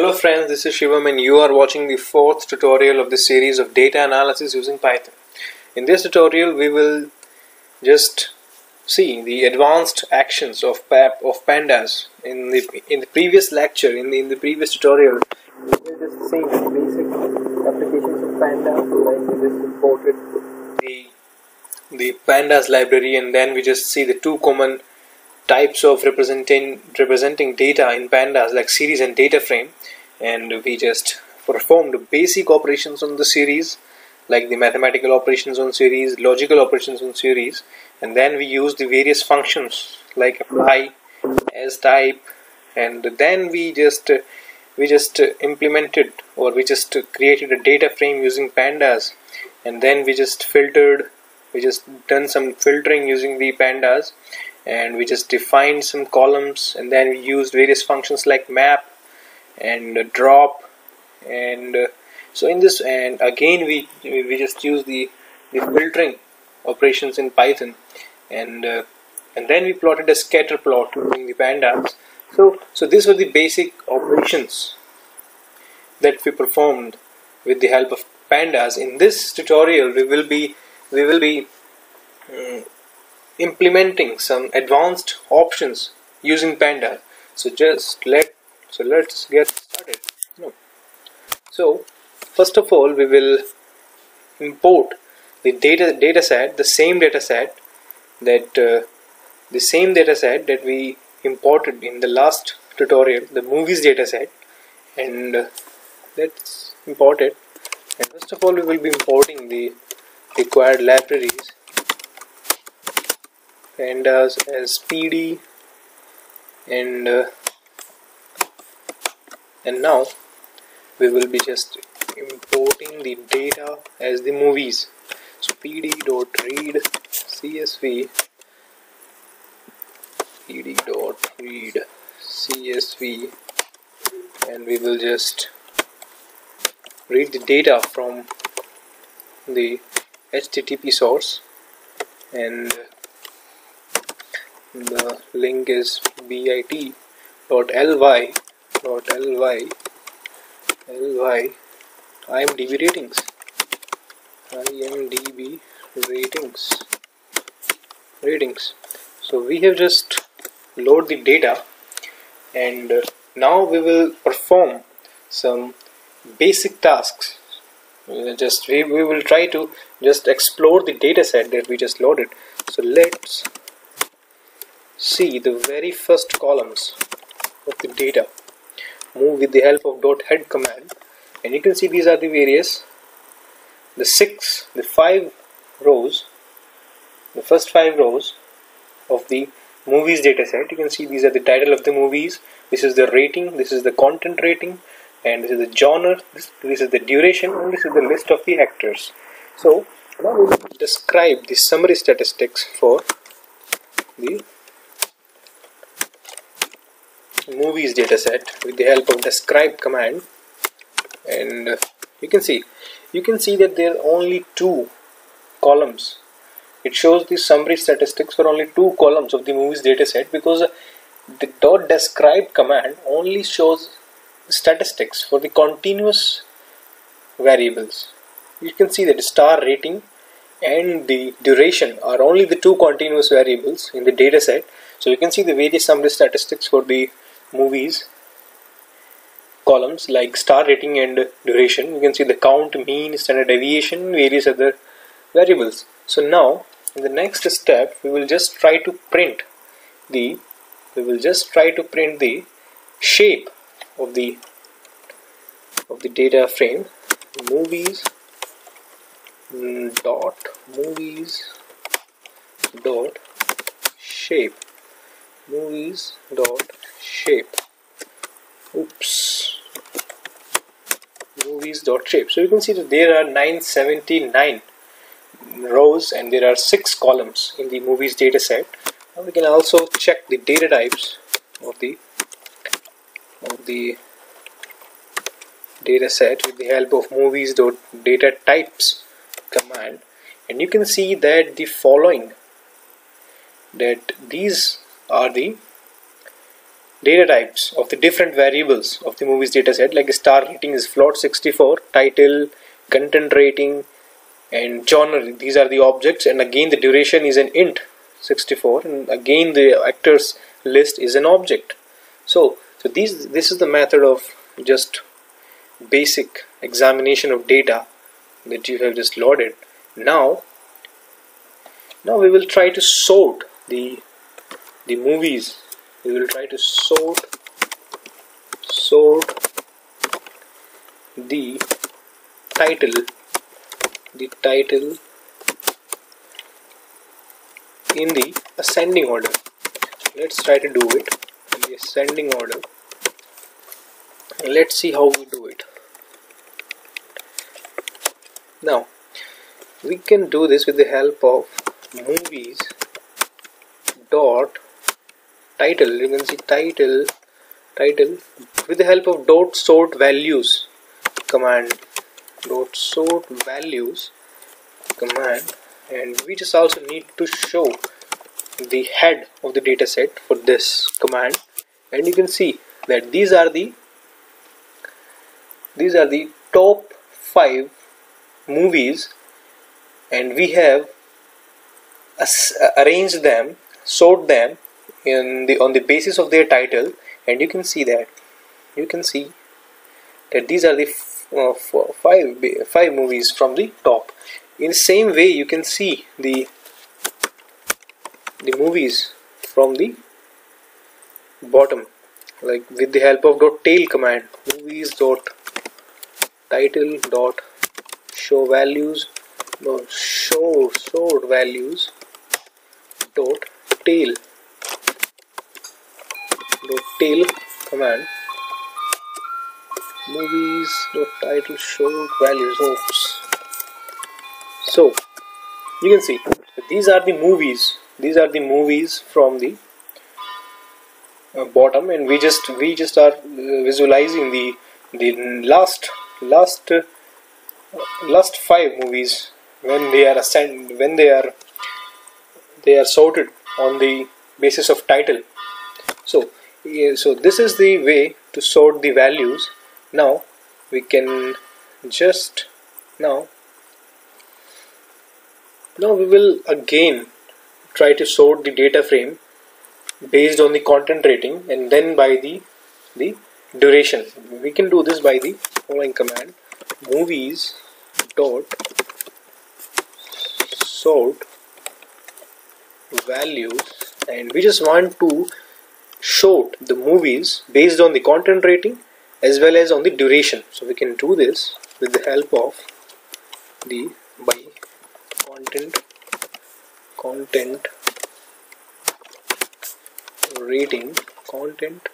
Hello friends, this is Shivam and you are watching the fourth tutorial of the series of data analysis using Python. In this tutorial we will just see the advanced actions of PAP of pandas. In the in the previous lecture, in the, in the previous tutorial, we just see the basic applications of pandas. Like we just imported the the pandas library and then we just see the two common types of representing representing data in pandas like series and data frame. And we just performed basic operations on the series like the mathematical operations on series logical operations on series. And then we use the various functions like apply as type. And then we just we just implemented or we just created a data frame using pandas. And then we just filtered we just done some filtering using the pandas and we just defined some columns and then we used various functions like map and uh, drop. And uh, so in this and again we we just use the the filtering operations in python. And uh, and then we plotted a scatter plot using the pandas so so these were the basic operations that we performed with the help of pandas. In this tutorial we will be we will be um, implementing some advanced options using panda. So just let so let's get started. So first of all we will import the data data set the same data set that uh, the same data set that we imported in the last tutorial the movies data set. And uh, that's imported and first of all we will be importing the required libraries pandas as pd and uh, and now we will be just importing the data as the movies. So pd dot read csv pd dot read csv and we will just read the data from the http source and the link is bit.ly dot ly ly. imdb ratings. Imdb ratings. Ratings. So we have just load the data and uh, now we will perform some basic tasks. Just we, we will try to just explore the data set that we just loaded. So let's see the very first columns of the data. Move with the help of dot head command. And you can see these are the various the six the five rows the first five rows of the movies dataset. You can see these are the title of the movies. This is the rating. This is the content rating. And this is the genre. This, this is the duration. And this is the list of the actors. So now we will describe the summary statistics for the movies dataset with the help of describe command. And you can see you can see that there are only two columns. It shows the summary statistics for only two columns of the movies dataset because the dot describe command only shows statistics for the continuous variables. You can see that star rating and the duration are only the two continuous variables in the dataset. So you can see the various summary statistics for the movies columns like star rating and duration you can see the count mean standard deviation various other variables. So now in the next step we will just try to print the we will just try to print the shape of the of the data frame. Movies mm, dot movies dot shape. Movies dot shape. Oops. Movies dot shape so you can see that there are 979 rows and there are six columns in the movies data set. Now we can also check the data types of the of the data set with the help of movies dot data types command. And you can see that the following that these are the data types of the different variables of the movie's dataset like star rating is float 64 title content rating and genre. These are the objects and again the duration is an int 64 and again the actors list is an object. So so these this is the method of just basic examination of data that you have just loaded. Now now we will try to sort the the movies we will try to sort sort the title the title in the ascending order. Let's try to do it in the ascending order. Let's see how we do it. Now we can do this with the help of movies dot title you can see title title with the help of dot sort values command dot sort values command and we just also need to show the head of the dataset for this command. And you can see that these are the these are the top five movies and we have uh, arranged them sort them in the on the basis of their title and you can see that. You can see that these are the uh, five five movies from the top. In the same way you can see the the movies from the bottom like with the help of dot tail command movies dot title dot show values dot show sort values dot tail tail command. Movies dot title show values oops so you can see these are the movies. These are the movies from the uh, bottom and we just we just are uh, visualizing the the last last uh, last five movies when they are assigned when they are they are sorted on the basis of title. So yeah, so this is the way to sort the values. Now we can just now now we will again try to sort the data frame based on the content rating and then by the the duration. We can do this by the following command. Movies dot sort values. And we just want to sort the movies based on the content rating as well as on the duration. So we can do this with the help of the by content content rating content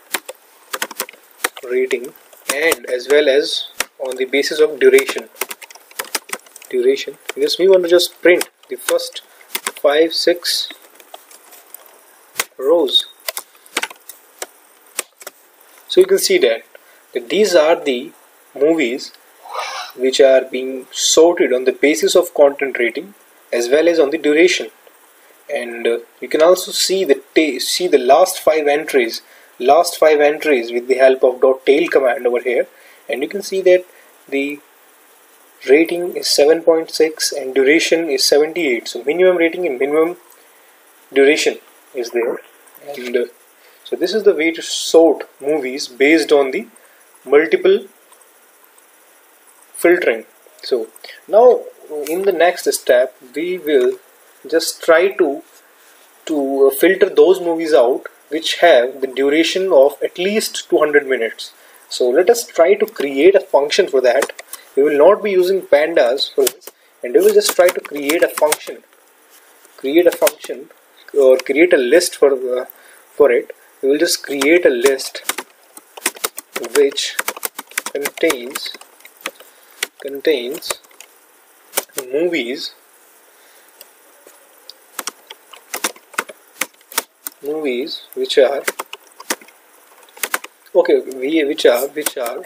rating and as well as on the basis of duration. Duration. Because we want to just print the first five six rows so you can see that these are the movies which are being sorted on the basis of content rating as well as on the duration. And uh, you can also see the see the last five entries last five entries with the help of dot tail command over here. And you can see that the rating is 7.6 and duration is 78 so minimum rating and minimum duration is there. And uh, so this is the way to sort movies based on the multiple filtering. So now in the next step we will just try to to filter those movies out which have the duration of at least 200 minutes. So let us try to create a function for that. We will not be using pandas for this. And we will just try to create a function. Create a function or create a list for uh, for it we will just create a list which contains contains movies movies which are okay we which are which are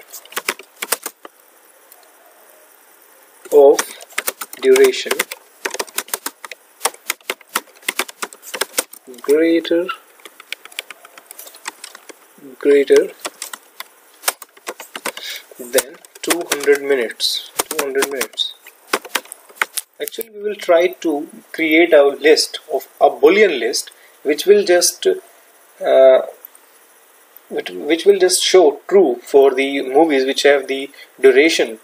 of duration greater greater than 200 minutes 200 minutes. Actually we will try to create a list of a boolean list which will just uh, which will just show true for the movies which have the duration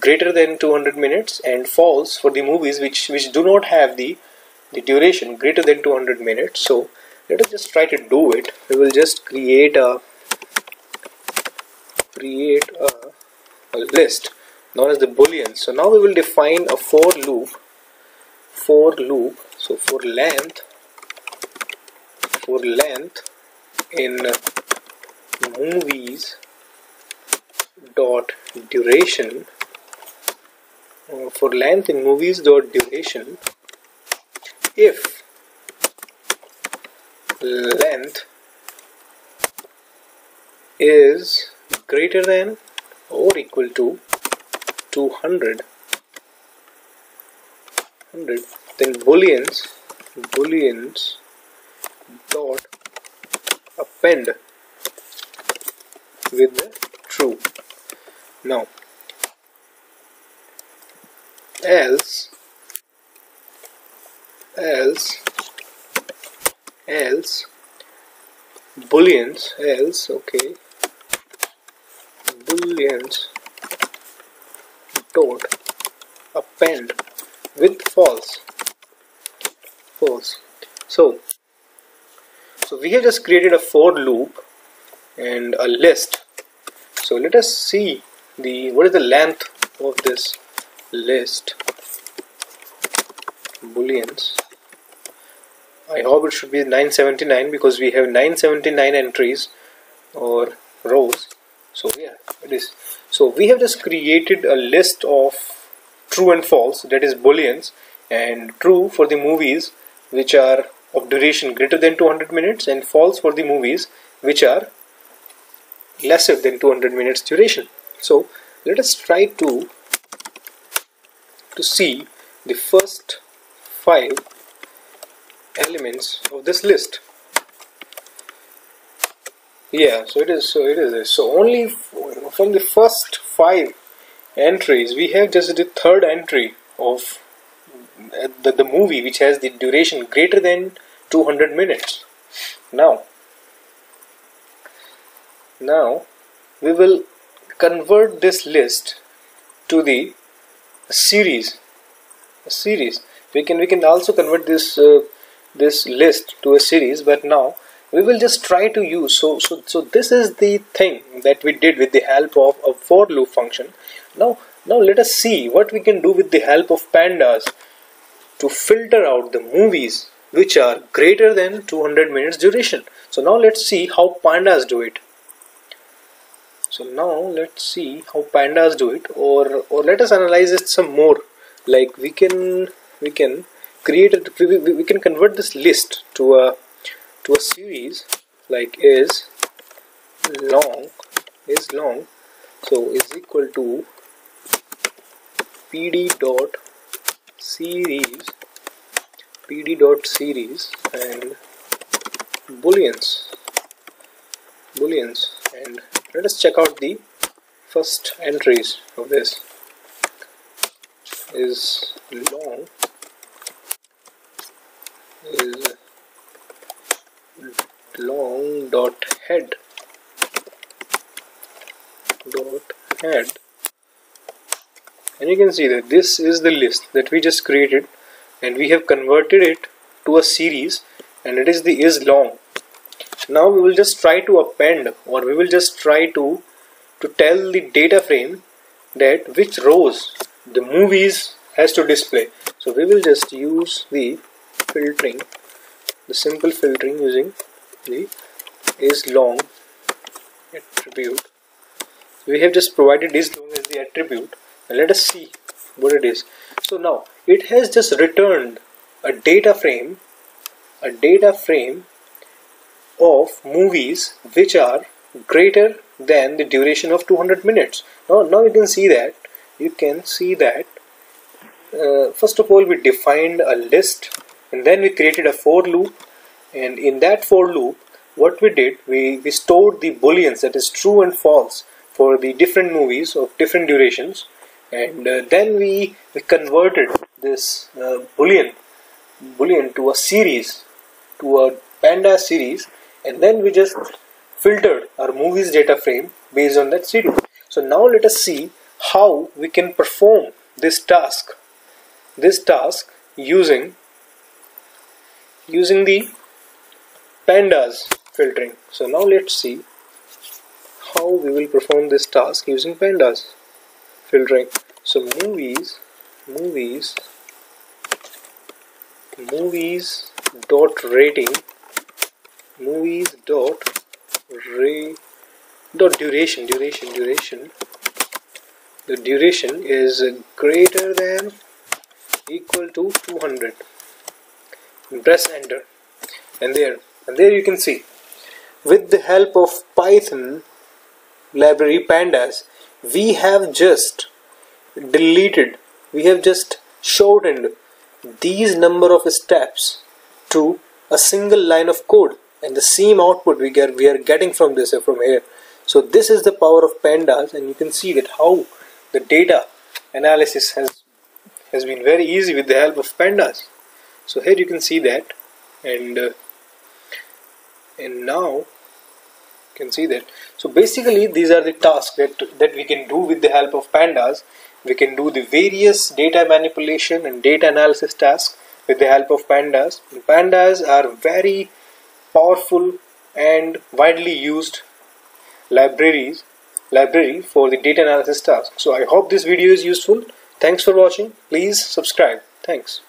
greater than 200 minutes and false for the movies which which do not have the the duration greater than 200 minutes. So let us just try to do it. We will just create a create a, a list known as the boolean. So now we will define a for loop for loop so for length for length in movies dot duration uh, for length in movies dot duration if length is greater than or equal to 200 100 then booleans booleans dot append with the true. Now else else else booleans else okay. Booleans dot append with false false. So so we have just created a for loop and a list. So let us see the what is the length of this list? Booleans I hope it should be 979 because we have 979 entries or rows. So yeah it is. So we have just created a list of true and false that is booleans and true for the movies which are of duration greater than 200 minutes and false for the movies which are lesser than 200 minutes duration. So let us try to to see the first five elements of this list. Yeah so it is so it is so only from the first five entries we have just the third entry of uh, the, the movie which has the duration greater than 200 minutes. Now now we will convert this list to the series. A series. We can we can also convert this uh, this list to a series but now we will just try to use so so so this is the thing that we did with the help of a for loop function. Now now let us see what we can do with the help of pandas to filter out the movies which are greater than 200 minutes duration. So now let's see how pandas do it. So now let's see how pandas do it or or let us analyze it some more. Like we can we can create a, we, we, we can convert this list to a to a series like is long is long so is equal to pd dot series pd dot series and booleans booleans. And let us check out the first entries of this. Is long is long dot head. Dot head. And you can see that this is the list that we just created and we have converted it to a series and it is the is long. Now we will just try to append or we will just try to to tell the data frame that which rows the movies has to display. So we will just use the filtering. The simple filtering using the is long attribute. We have just provided is long as the attribute. And let us see what it is. So now it has just returned a data frame a data frame of movies which are greater than the duration of 200 minutes. Now now you can see that. You can see that uh, first of all we defined a list and then we created a for loop. And in that for loop what we did we, we stored the booleans that is true and false for the different movies of different durations. And uh, then we, we converted this uh, boolean boolean to a series to a panda series. And then we just filtered our movies data frame based on that series. So now let us see how we can perform this task this task using using the pandas filtering. So now let's see how we will perform this task using pandas filtering. So movies movies movies dot rating movies dot ray dot duration duration duration. The duration is greater than equal to 200 press enter and there and there you can see. With the help of python library pandas we have just deleted we have just shortened these number of steps to a single line of code and the same output we get we are getting from this from here. So this is the power of pandas and you can see that how the data analysis has has been very easy with the help of pandas so here you can see that and uh, and now you can see that so basically these are the tasks that that we can do with the help of pandas we can do the various data manipulation and data analysis tasks with the help of pandas. And pandas are very powerful and widely used libraries library for the data analysis task. So I hope this video is useful. Thanks for watching. Please subscribe. Thanks.